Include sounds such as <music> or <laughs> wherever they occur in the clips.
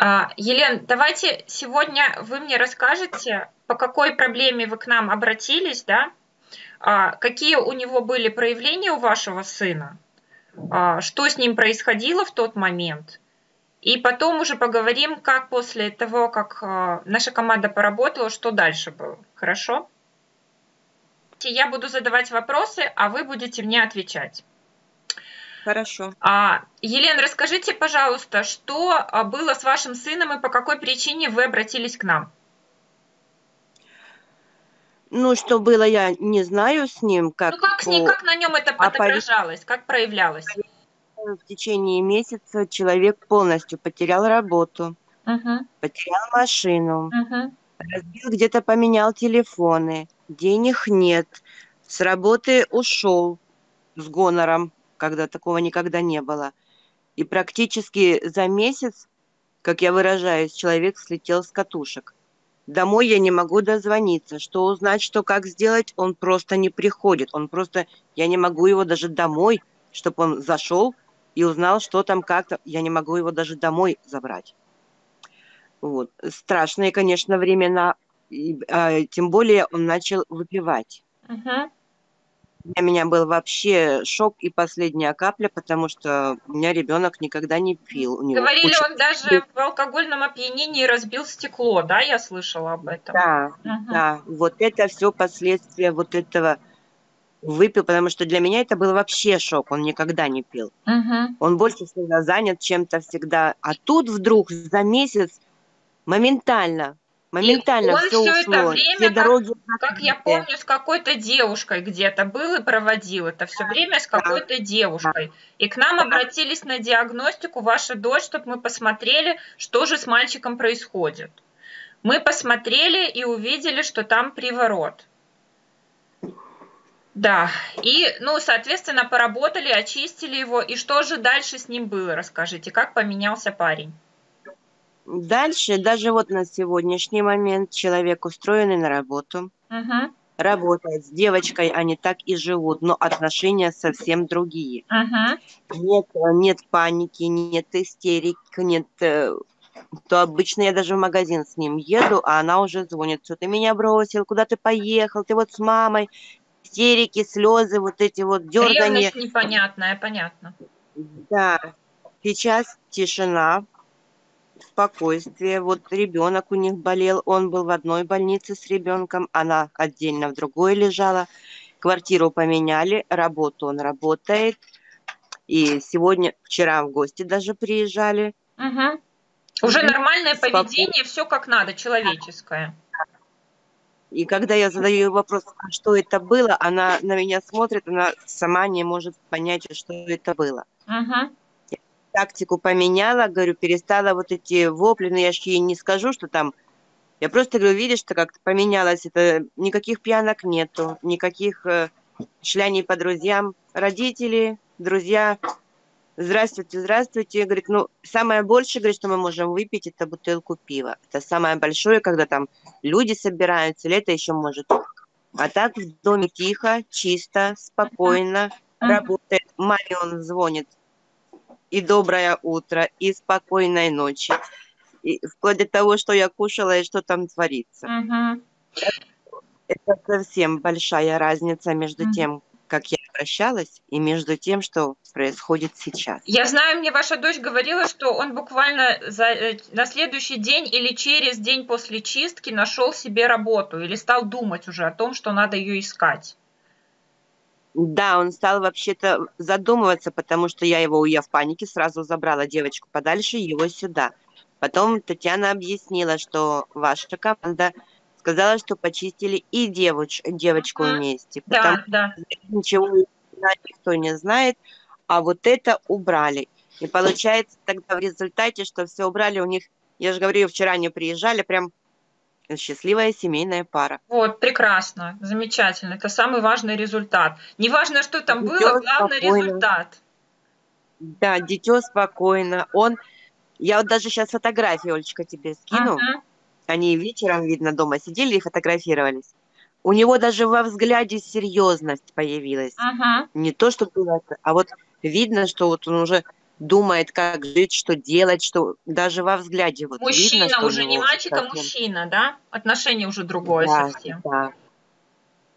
А, Елена, давайте сегодня вы мне расскажете, по какой проблеме вы к нам обратились, да? А, какие у него были проявления у вашего сына? А, что с ним происходило в тот момент? И потом уже поговорим, как после того, как наша команда поработала, что дальше было. Хорошо? Я буду задавать вопросы, а вы будете мне отвечать. Хорошо. А, Елена, расскажите, пожалуйста, что а, было с вашим сыном и по какой причине вы обратились к нам? Ну, что было, я не знаю с ним. Как ну, как, с ним, как на нем это а отображалось, как проявлялось? В течение месяца человек полностью потерял работу, угу. потерял машину, угу. разбил где-то, поменял телефоны, денег нет, с работы ушел с гонором когда такого никогда не было. И практически за месяц, как я выражаюсь, человек слетел с катушек. Домой я не могу дозвониться. Что узнать, что как сделать, он просто не приходит. Он просто, я не могу его даже домой, чтобы он зашел и узнал, что там как-то. Я не могу его даже домой забрать. Вот. Страшные, конечно, времена. И, а, тем более он начал выпивать. Uh-huh для меня был вообще шок и последняя капля, потому что у меня ребенок никогда не пил. У него Говорили, он даже в алкогольном опьянении разбил стекло, да, я слышала об этом. Да, угу. да, вот это все последствия вот этого выпил, потому что для меня это был вообще шок, он никогда не пил. Угу. Он больше всегда занят чем-то всегда, а тут вдруг за месяц моментально Моментально и он все, все это время, все дороги как, как я помню, с какой-то девушкой где-то был и проводил это все время с какой-то девушкой. И к нам обратились на диагностику ваша дочь, чтобы мы посмотрели, что же с мальчиком происходит. Мы посмотрели и увидели, что там приворот. Да, и, ну, соответственно, поработали, очистили его. И что же дальше с ним было, расскажите, как поменялся парень? Дальше, даже вот на сегодняшний момент, человек устроенный на работу, угу. работает с девочкой, они так и живут, но отношения совсем другие. Угу. Нет, нет паники, нет истерик, нет э, то обычно я даже в магазин с ним еду, а она уже звонит, что ты меня бросил, куда ты поехал, ты вот с мамой, истерики, слезы, вот эти вот дергания. Ревность непонятная, понятно. Да, сейчас тишина, спокойствие. Вот ребенок у них болел, он был в одной больнице с ребенком, она отдельно в другой лежала. Квартиру поменяли, работу он работает. И сегодня, вчера в гости даже приезжали. Угу. Уже нормальное Споко... поведение, все как надо, человеческое. И когда я задаю вопрос, а что это было, она на меня смотрит, она сама не может понять, что это было. Угу тактику поменяла, говорю, перестала вот эти вопли, но я же ей не скажу, что там... Я просто говорю, видишь, что как-то поменялось, это никаких пьянок нету, никаких э, шляний по друзьям. Родители, друзья, здравствуйте, здравствуйте. Говорит, ну, самое большее, говорит, что мы можем выпить, это бутылку пива. Это самое большое, когда там люди собираются, или это еще может. А так в доме тихо, чисто, спокойно, работает. Маме он звонит, и доброе утро, и спокойной ночи. И вплоть до того, что я кушала и что там творится. Угу. Это совсем большая разница между угу. тем, как я обращалась, и между тем, что происходит сейчас. Я знаю, мне ваша дочь говорила, что он буквально за, э, на следующий день или через день после чистки нашел себе работу или стал думать уже о том, что надо ее искать. Да, он стал вообще-то задумываться, потому что я его, я в панике сразу забрала девочку подальше, его сюда. Потом Татьяна объяснила, что ваша команда сказала, что почистили и девуч, девочку вместе. Да, да. Ничего никто не знает, а вот это убрали. И получается тогда в результате, что все убрали, у них, я же говорю, вчера они приезжали, прям счастливая семейная пара. Вот, прекрасно, замечательно. Это самый важный результат. Не важно, что там дитё было, главный спокойно. результат. Да, дитё спокойно. Он, я вот даже сейчас фотографии, Олечка, тебе скину. Ага. Они вечером, видно, дома сидели и фотографировались. У него даже во взгляде серьезность появилась. Ага. Не то, что было, а вот видно, что вот он уже думает, как жить, что делать, что даже во взгляде вот мужчина видно, что уже не мальчик, а мужчина, да? Отношение уже другое да, совсем. Да,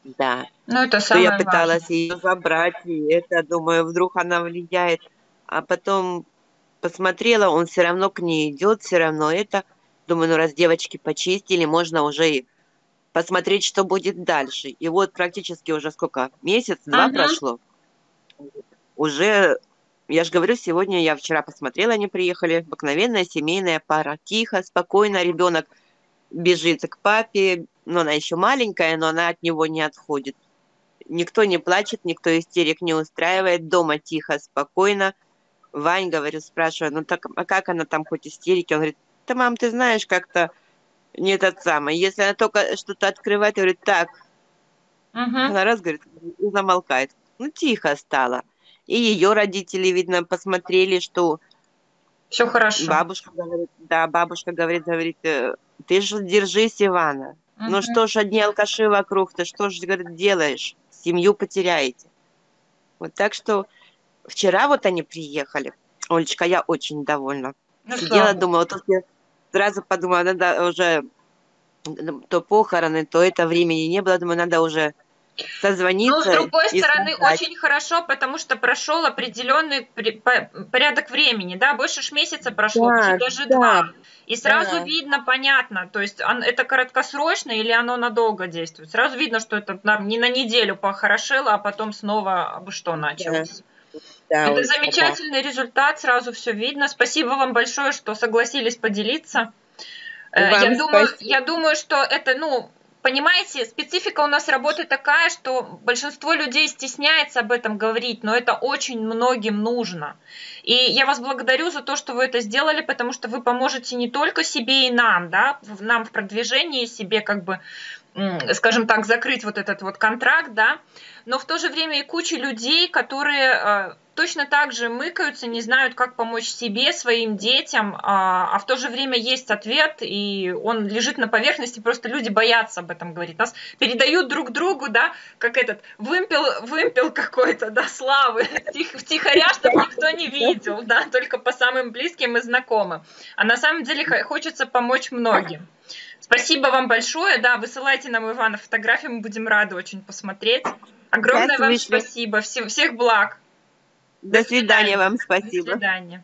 да. Ну это самое я пыталась важное. ее забрать, и это, думаю, вдруг она влияет, а потом посмотрела, он все равно к ней идет, все равно это. Думаю, ну раз девочки почистили, можно уже и посмотреть, что будет дальше. И вот практически уже сколько, месяц-два ага. прошло. Уже, я же говорю, сегодня я вчера посмотрела, они приехали, обыкновенная семейная пара. Тихо, спокойно, ребенок бежит к папе, но она еще маленькая, но она от него не отходит. Никто не плачет, никто истерик не устраивает, дома тихо, спокойно. Вань, говорю, спрашиваю, ну так, а как она там хоть истерики? Он говорит, да, мам, ты знаешь, как-то не этот самый. Если она только что-то открывает, говорит, так. Угу. Она раз говорит, и замолкает. Ну, тихо стало. И ее родители, видно, посмотрели, что... Все хорошо. Бабушка говорит, да, бабушка говорит, говорит, «Э, ты же держись, Ивана. Угу. Ну что ж, одни алкаши вокруг, ты что ж, говорит, делаешь? Семью потеряете. Вот так что вчера вот они приехали. Олечка, я очень довольна. Ну, Сидела, что? думала, вот я сразу подумала, надо уже то похороны, то это времени не было, думаю, надо уже созвониться. Ну, с другой стороны, сказать. очень хорошо, потому что прошел определенный порядок времени, да, больше ж месяца прошло, да, даже да, два. И сразу да. видно, понятно, то есть это краткосрочно или оно надолго действует. Сразу видно, что это нам не на неделю похорошело, а потом снова бы что началось. Да, Это замечательный да. результат, сразу все видно. Спасибо вам большое, что согласились поделиться. Э, вам я думаю, я думаю, что это, ну, понимаете, специфика у нас работы такая, что большинство людей стесняется об этом говорить, но это очень многим нужно. И я вас благодарю за то, что вы это сделали, потому что вы поможете не только себе и нам, да, нам в продвижении себе как бы скажем так, закрыть вот этот вот контракт, да, но в то же время и куча людей, которые э, точно так же мыкаются, не знают, как помочь себе, своим детям, а, а в то же время есть ответ, и он лежит на поверхности, просто люди боятся об этом говорить. Нас передают друг другу, да, как этот вымпел, вымпел какой-то, да, славы, <laughs> тих, втихаря, чтобы никто не видел, да, только по самым близким и знакомым. А на самом деле хочется помочь многим. Спасибо вам большое. Да, высылайте нам, Ивана, фотографии, мы будем рады очень посмотреть. Огромное вам спасибо. Всем, всех благ. До, свидания вам спасибо. До свидания.